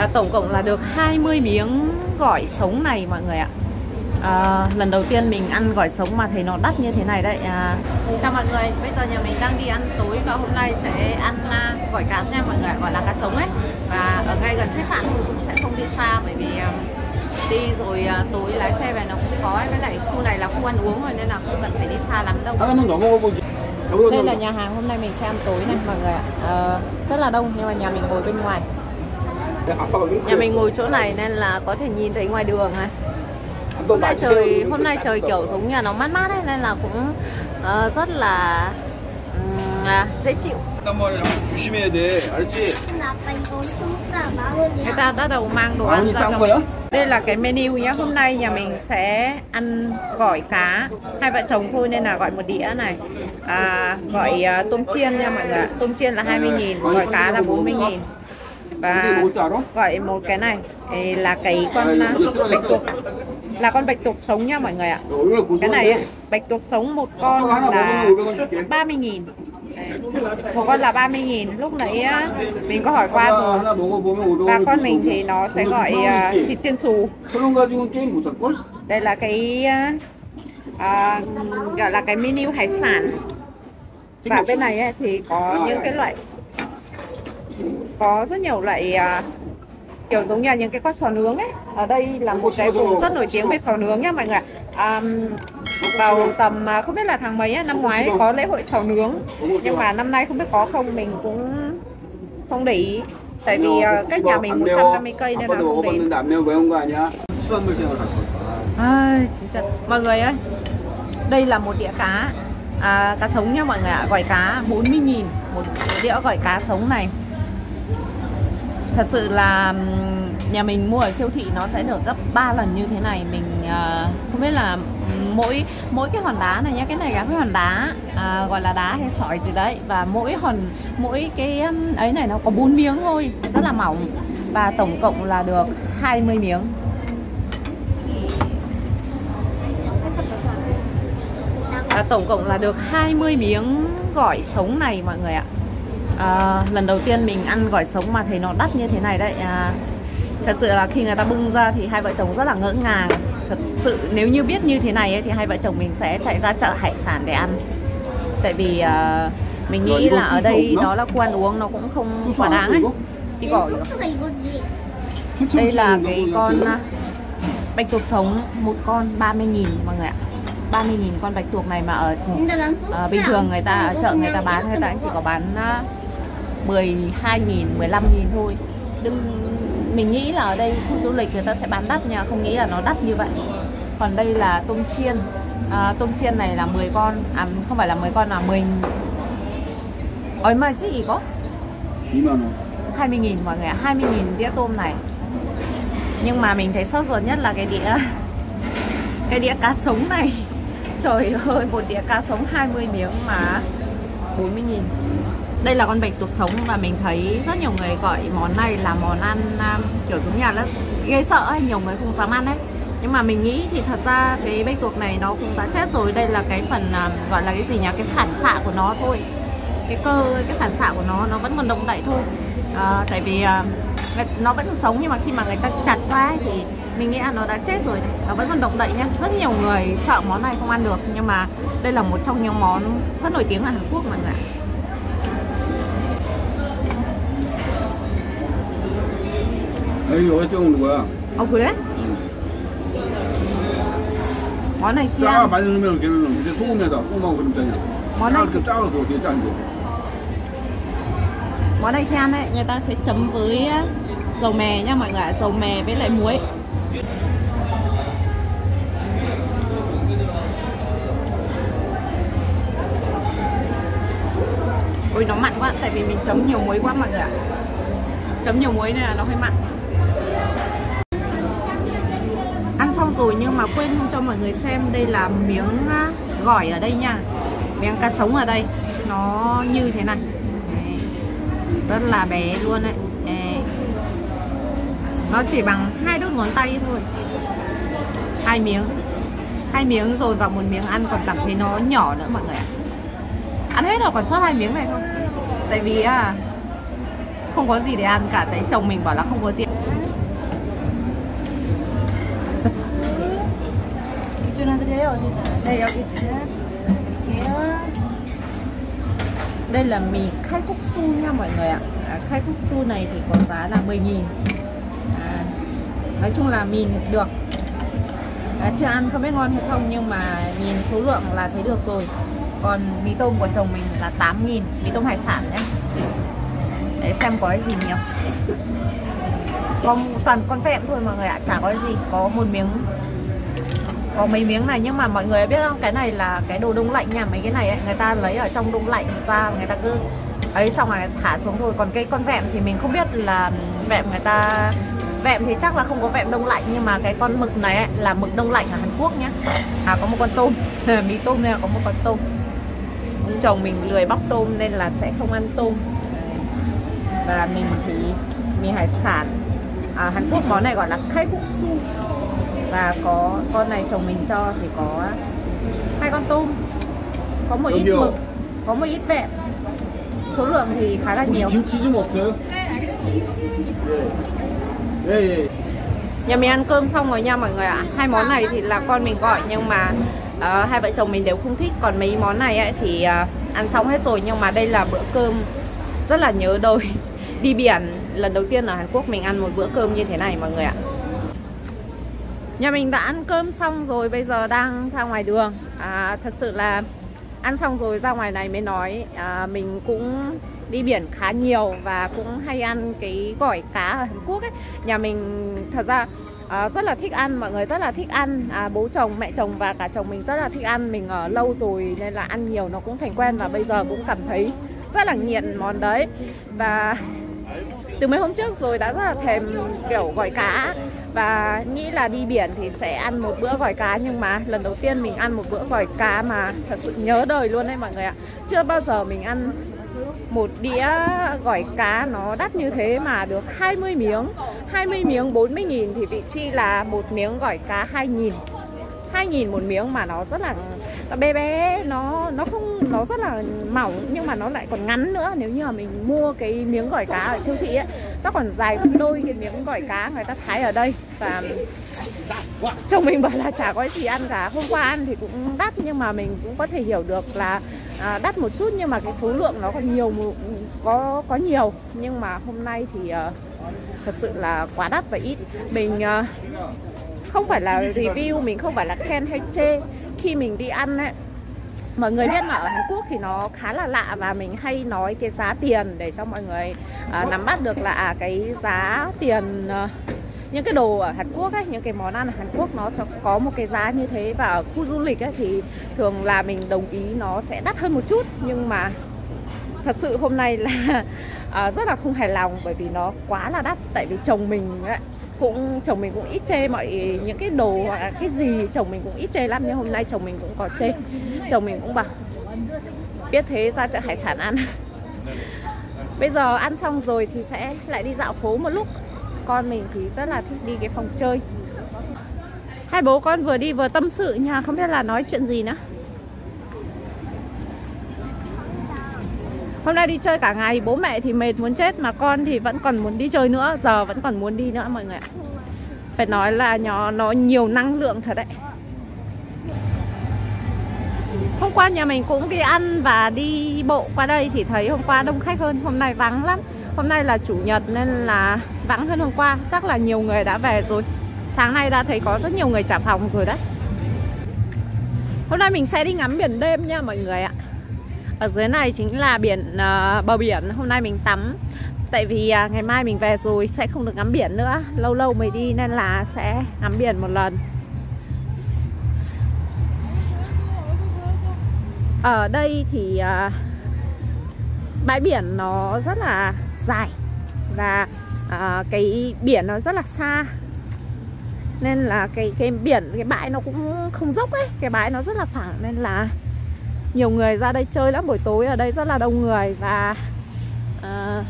à, tổng cộng là được 20 miếng gỏi sống này mọi người ạ. À, lần đầu tiên mình ăn gỏi sống mà thấy nó đắt như thế này đấy. À. chào mọi người bây giờ nhà mình đang đi ăn tối và hôm nay sẽ ăn uh, gỏi cá nha mọi người gọi là cá sống ấy. Và ở ngay gần khách sạn thì cũng sẽ không đi xa bởi vì uh, đi rồi uh, tối lái xe về nó cũng khó ấy. với lại khu này là khu ăn uống rồi nên là không cần phải đi xa lắm đâu. Đây là nhà hàng hôm nay mình sẽ ăn tối này mọi người ạ. À, rất là đông nhưng mà nhà mình ngồi bên ngoài nhà mình ngồi chỗ này nên là có thể nhìn thấy ngoài đường này. Hôm nay trời hôm nay trời kiểu giống như là nó mát mát ấy, nên là cũng uh, rất là um, à, dễ chịu. Người ta bắt đầu mang đồ ăn ra cho mình đây là cái menu nhé hôm nay nhà mình sẽ ăn gỏi cá. Hai vợ chồng thôi nên là gọi một đĩa này. À, gọi uh, tôm chiên nha mọi người tôm chiên là 20.000 gỏi cá là 40.000 và gọi một cái này là cái con à, bạch tuộc. là con bạch tuộc sống nha mọi người ạ. Cái này bạch tuộc sống một con là 30 nghìn. Một con là 30 nghìn. Lúc nãy mình có hỏi qua rồi. và con mình thì nó sẽ gọi à, thịt chiên xù. Đây là cái à, gọi là cái menu hải sản. Và bên này thì có những cái loại có rất nhiều loại à, kiểu giống như những cái con sò nướng ấy. Ở đây là một cái vùng rất nổi tiếng về sò nướng nhá mọi người à, vào tầm à, không biết là tháng mấy năm ngoái có lễ hội sò nướng. Nhưng mà năm nay không biết có không mình cũng không để ý. Tại vì uh, cách nhà mình 150 cây nên là không để ý. À, chính mọi người ơi đây là một đĩa cá. À, cá sống nha mọi người ạ. À. gỏi cá 40.000 một đĩa gỏi cá sống này. Thật sự là nhà mình mua ở siêu thị nó sẽ được gấp 3 lần như thế này. Mình uh, không biết là mỗi mỗi cái hòn đá này nhá, cái này là cái hòn đá à, gọi là đá hay sỏi gì đấy và mỗi hòn mỗi cái ấy này nó có 4 miếng thôi, rất là mỏng và tổng cộng là được 20 miếng. À, tổng cộng là được 20 miếng gỏi sống này mọi người ạ à, lần đầu tiên mình ăn gỏi sống mà thấy nó đắt như thế này đấy. À, thật sự là khi người ta bung ra thì hai vợ chồng rất là ngỡ ngàng. Thật sự nếu như biết như thế này ấy, thì hai vợ chồng mình sẽ chạy ra chợ hải sản để ăn. Tại vì à, mình nghĩ là ở đây đó là quan uống nó cũng không quá đáng ấy. đi gỏi đây là cái con à, bạch tuộc sống. Một con 30 nghìn mọi người ạ. 30 nghìn con bạch tuộc này mà ở uh, bình thường người ta ở chợ người ta bán người ta chỉ có bán uh, 12 nghìn 15 nghìn thôi. Đừng mình nghĩ là ở đây khu du lịch người ta sẽ bán đắt nha không nghĩ là nó đắt như vậy. Còn đây là tôm chiên. À, tôm chiên này là 10 con à không phải là 10 con là 10 얼마 chứ gì có? 20 nghìn mọi người ạ 20 nghìn đĩa tôm này. Nhưng mà mình thấy sốt ruột nhất là cái đĩa cái đĩa cá sống này. Trời ơi một đĩa cá sống 20 miếng mà 40 nghìn đây là con bạch tuộc sống và mình thấy rất nhiều người gọi món này là món ăn um, kiểu giống như là gây sợ ấy, nhiều người không dám ăn đấy nhưng mà mình nghĩ thì thật ra cái bạch tuộc này nó cũng đã chết rồi. Đây là cái phần um, gọi là cái gì nhỉ? Cái phản xạ của nó thôi. Cái cơ cái phản xạ của nó nó vẫn còn động đậy thôi. À, tại vì uh, nó vẫn sống nhưng mà khi mà người ta chặt ra ấy, thì mình nghĩ là nó đã chết rồi này. nó vẫn còn động đậy nhá. Rất nhiều người sợ món này không ăn được. Nhưng mà đây là một trong những món rất nổi tiếng ở Hàn Quốc mọi người ạ. 여기 어디서 오는 거야? Ồ 그래? món này kia 짜 많이 넣으면 걔는 이제 소금에다 꼬마고 그럼 되냐? món này 그 짜서 어떻게 짠 거? món này khi ăn ấy người ta sẽ chấm với á, dầu mè nha mọi người ạ. dầu mè với lại muối ôi nó mặn quá tại vì mình chấm nhiều muối quá mọi người ạ chấm nhiều muối nên là nó hơi mặn ăn xong rồi nhưng mà quên không cho mọi người xem, đây là miếng à, gỏi ở đây nha. Miếng cá sống ở đây. Nó như thế này. Đấy. rất là bé luôn đấy. Đấy. nó chỉ bằng hai đốt ngón tay thôi. Hai miếng. Hai miếng rồi và một miếng ăn còn cảm thấy nó nhỏ nữa mọi người ạ. Ăn hết rồi còn sót hai miếng này không? Tại vì à không có gì để ăn cả. Tại chồng mình bảo là không có gì. đây là mì khai cúc su nha mọi người ạ. À, khai cúc su này thì có giá là 10 nghìn. À, nói chung là mì được. À, chưa ăn không biết ngon hay không nhưng mà nhìn số lượng là thấy được rồi. Còn mì tôm của chồng mình là 8 nghìn. Mì tôm hải sản nhé để xem có cái gì nhiều. Có toàn con vẹm thôi mọi người ạ chả có cái gì. Có một miếng có mấy miếng này nhưng mà mọi người biết không? Cái này là cái đồ đông lạnh nha. Mấy cái này ấy, người ta lấy ở trong đông lạnh ra người ta cứ ấy xong rồi thả xuống thôi. Còn cái con vẹm thì mình không biết là vẹm người ta vẹm thì chắc là không có vẹm đông lạnh nhưng mà cái con mực này ấy, là mực đông lạnh ở Hàn Quốc nhé à có một con tôm mì tôm này là có một con tôm. Ông chồng mình lười bóc tôm nên là sẽ không ăn tôm. Và mình thì mì hải sản à, Hàn Quốc món này gọi là khai quốc su và có con này chồng mình cho thì có hai con tôm. Có một ít mực có một ít vẹm số lượng thì khá là nhiều. nhà mình ăn cơm xong rồi nha mọi người ạ. À. hai món này thì là con mình gọi nhưng mà uh, hai vợ chồng mình đều không thích. Còn mấy món này ấy, thì uh, ăn xong hết rồi. Nhưng mà đây là bữa cơm rất là nhớ đôi. Đi biển lần đầu tiên ở Hàn Quốc mình ăn một bữa cơm như thế này mọi người ạ. à. Nhà mình đã ăn cơm xong rồi bây giờ đang ra ngoài đường. À, Thật sự là ăn xong rồi ra ngoài này mới nói à, Mình cũng đi biển khá nhiều và cũng hay ăn cái gỏi cá ở Hàn Quốc ấy. Nhà mình thật ra à, rất là thích ăn, mọi người rất là thích ăn. À, Bố chồng, mẹ chồng và cả chồng mình rất là thích ăn. Mình ở lâu rồi nên là ăn nhiều nó cũng thành quen Và bây giờ cũng cảm thấy rất là nghiện món đấy. Và từ mấy hôm trước rồi đã rất là thèm kiểu gỏi cá và nghĩ là đi biển thì sẽ ăn một bữa gỏi cá, nhưng mà lần đầu tiên mình ăn một bữa gỏi cá mà thật sự nhớ đời luôn đấy mọi người ạ. Chưa bao giờ mình ăn một đĩa gỏi cá nó đắt như thế mà được 20 miếng. 20 miếng 40 nghìn thì vị chi là một miếng gỏi cá 2 nghìn. 2 nghìn một miếng mà nó rất là và bé bé nó nó không nó rất là mỏng nhưng mà nó lại còn ngắn nữa. Nếu như mà mình mua cái miếng gỏi cá ở siêu thị ấy nó còn dài gấp đôi cái miếng gỏi cá người ta thái ở đây. Và chồng mình bảo là chả có gì ăn cả hôm qua ăn thì cũng đắt nhưng mà mình cũng có thể hiểu được là à, đắt một chút nhưng mà cái số lượng nó còn nhiều có có nhiều. Nhưng mà hôm nay thì ờ, thật sự là quá đắt và ít. Mình ờ, không phải là review mình không phải là khen hay chê khi mình đi ăn ấy mọi người biết mà ở Hàn Quốc thì nó khá là lạ và mình hay nói cái giá tiền để cho mọi người à, nắm bắt được là à, cái giá tiền à, những cái đồ ở Hàn Quốc ấy, những cái món ăn ở Hàn Quốc nó sẽ có một cái giá như thế và ở khu du lịch ấy, thì thường là mình đồng ý nó sẽ đắt hơn một chút. Nhưng mà thật sự hôm nay là à, rất là không hài lòng bởi vì nó quá là đắt. Tại vì chồng mình ấy, cũng, chồng mình cũng ít chê mọi những cái đồ hoặc là cái gì. Chồng mình cũng ít chê lắm, nhưng hôm nay chồng mình cũng có chê. Chồng mình cũng bảo, biết thế ra chợ hải sản ăn? Bây giờ ăn xong rồi thì sẽ lại đi dạo phố một lúc. Con mình thì rất là thích đi cái phòng chơi. Hai bố con vừa đi vừa tâm sự nha, không biết là nói chuyện gì nữa. Hôm nay đi chơi cả ngày, bố mẹ thì mệt muốn chết mà con thì vẫn còn muốn đi chơi nữa, giờ vẫn còn muốn đi nữa mọi người ạ. Phải nói là nó nó nhiều năng lượng thật đấy. Hôm qua nhà mình cũng đi ăn và đi bộ qua đây thì thấy hôm qua đông khách hơn, hôm nay vắng lắm. Hôm nay là chủ nhật nên là vắng hơn hôm qua, chắc là nhiều người đã về rồi. Sáng nay đã thấy có rất nhiều người trả phòng rồi đấy. Hôm nay mình sẽ đi ngắm biển đêm nha mọi người ạ. Ở dưới này chính là biển uh, bờ biển. Hôm nay mình tắm. Tại vì uh, ngày mai mình về rồi sẽ không được ngắm biển nữa. Lâu lâu mới đi nên là sẽ ngắm biển một lần. Ở đây thì uh, bãi biển nó rất là dài Và uh, cái biển nó rất là xa. Nên là cái cái biển, cái bãi nó cũng không dốc ấy. Cái bãi nó rất là phẳng nên là nhiều người ra đây chơi lắm buổi tối ở đây rất là đông người và à,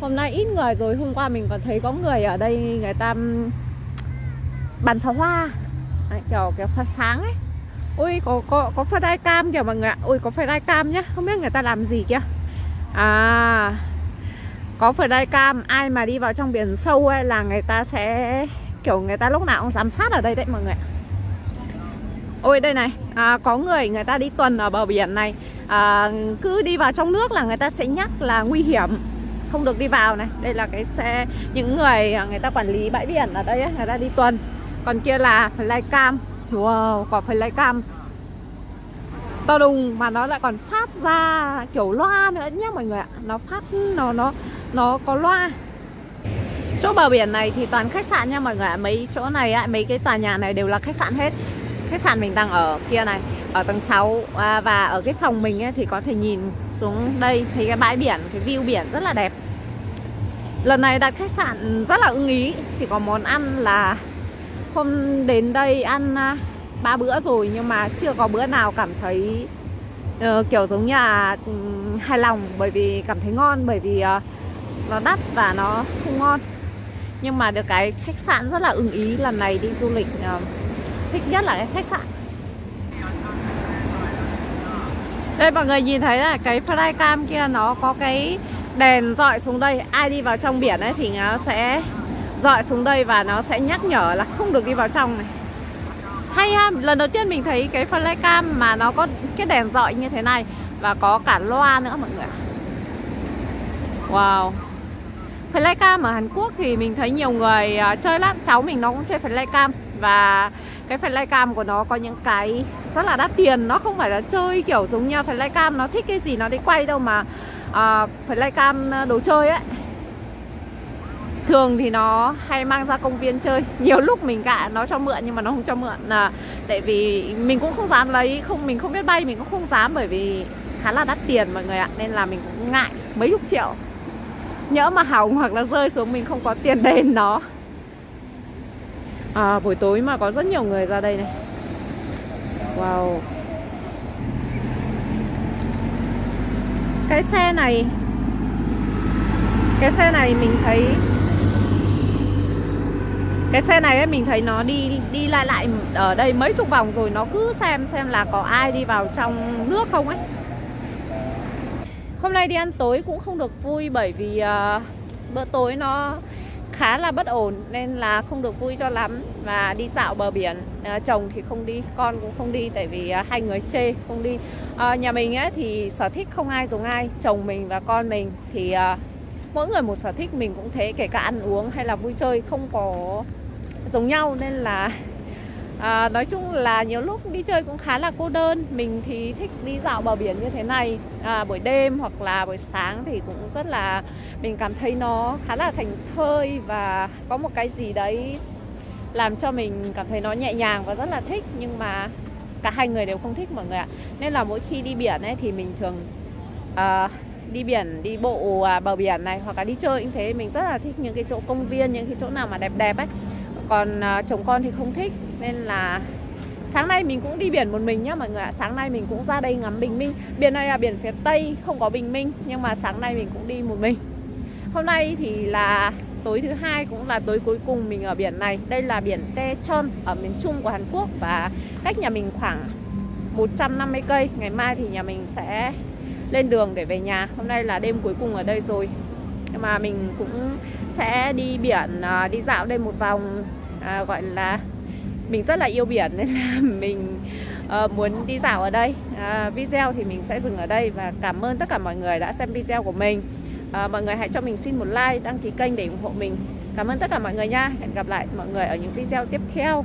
hôm nay ít người rồi hôm qua mình còn thấy có người ở đây người ta bắn pháo hoa. Đấy, kiểu kiểu phát sáng ấy. Ui có có có fly cam kìa mọi người ạ. Ui có fly cam nhá không biết người ta làm gì kìa. À có cam ai mà đi vào trong biển sâu ấy là người ta sẽ kiểu người ta lúc nào cũng giám sát ở đây đấy mọi người ôi đây này à, có người người ta đi tuần ở bờ biển này. À, cứ đi vào trong nước là người ta sẽ nhắc là nguy hiểm không được đi vào này. Đây là cái xe những người à, người ta quản lý bãi biển ở đây ấy, người ta đi tuần. Còn kia là flycam wow có flycam to đùng mà nó lại còn phát ra kiểu loa nữa nhé mọi người ạ. Nó phát nó nó nó có loa. Chỗ bờ biển này thì toàn khách sạn nha mọi người ạ. Mấy chỗ này ạ mấy cái tòa nhà này đều là khách sạn hết khách sạn mình đang ở kia này ở tầng 6 à, và ở cái phòng mình ấy, thì có thể nhìn xuống đây thấy cái bãi biển cái view biển rất là đẹp. Lần này đặt khách sạn rất là ưng ý chỉ có món ăn là hôm đến đây ăn à, ba bữa rồi nhưng mà chưa có bữa nào cảm thấy uh, kiểu giống như là um, hài lòng bởi vì cảm thấy ngon bởi vì uh, nó đắt và nó không ngon. Nhưng mà được cái khách sạn rất là ưng ý lần này đi du lịch uh, thích nhất là cái khách sạn. Đây, mọi người nhìn thấy là cái flycam kia, nó có cái đèn dọi xuống đây. Ai đi vào trong biển ấy thì nó sẽ dọi xuống đây và nó sẽ nhắc nhở là không được đi vào trong này. Hay ha, lần đầu tiên mình thấy cái flycam mà nó có cái đèn dọi như thế này và có cả loa nữa, mọi người wow. Flycam ở Hàn Quốc thì mình thấy nhiều người à, chơi lắm. Cháu mình nó cũng chơi flycam và cái flycam của nó có những cái rất là đắt tiền. Nó không phải là chơi kiểu giống như flycam nó thích cái gì nó đi quay đâu mà à, uh, flycam đồ chơi ấy. Thường thì nó hay mang ra công viên chơi. Nhiều lúc mình cả nó cho mượn nhưng mà nó không cho mượn. Là tại vì mình cũng không dám lấy không mình không biết bay mình cũng không dám bởi vì khá là đắt tiền mọi người ạ. Nên là mình cũng ngại mấy chục triệu. Nhỡ mà hỏng hoặc là rơi xuống mình không có tiền đền nó à, buổi tối mà có rất nhiều người ra đây này. Wow. Cái xe này cái xe này mình thấy cái xe này ấy, mình thấy nó đi đi lại lại ở đây mấy chục vòng rồi nó cứ xem xem là có ai đi vào trong nước không ấy. Hôm nay đi ăn tối cũng không được vui bởi vì uh, bữa tối nó khá là bất ổn nên là không được vui cho lắm và đi dạo bờ biển. À, chồng thì không đi con cũng không đi tại vì à, hai người chê không đi. À, nhà mình ấy thì sở thích không ai giống ai chồng mình và con mình thì à, mỗi người một sở thích mình cũng thế kể cả ăn uống hay là vui chơi không có giống nhau nên là à, nói chung là nhiều lúc đi chơi cũng khá là cô đơn. Mình thì thích đi dạo bờ biển như thế này. À, buổi đêm hoặc là buổi sáng thì cũng rất là mình cảm thấy nó khá là thành thơi và có một cái gì đấy làm cho mình cảm thấy nó nhẹ nhàng và rất là thích. Nhưng mà cả hai người đều không thích mọi người ạ. Nên là mỗi khi đi biển ấy thì mình thường uh, đi biển đi bộ à, bờ biển này hoặc là đi chơi như thế. Mình rất là thích những cái chỗ công viên những cái chỗ nào mà đẹp đẹp ấy còn à, chồng con thì không thích, nên là sáng nay mình cũng đi biển một mình nhá mọi người ạ. Sáng nay mình cũng ra đây ngắm bình minh. Biển này là biển phía tây, không có bình minh, nhưng mà sáng nay mình cũng đi một mình. Hôm nay thì là tối thứ hai cũng là tối cuối cùng mình ở biển này. Đây là biển Daecheon ở miền trung của Hàn Quốc và cách nhà mình khoảng 150 cây. Ngày mai thì nhà mình sẽ lên đường để về nhà. Hôm nay là đêm cuối cùng ở đây rồi nhưng mà mình cũng sẽ đi biển à, đi dạo đây một vòng à, gọi là mình rất là yêu biển nên là mình uh, muốn đi dạo ở đây. Uh, video thì mình sẽ dừng ở đây và cảm ơn tất cả mọi người đã xem video của mình. Uh, mọi người hãy cho mình xin một like đăng ký kênh để ủng hộ mình. Cảm ơn tất cả mọi người nha. Hẹn gặp lại mọi người ở những video tiếp theo.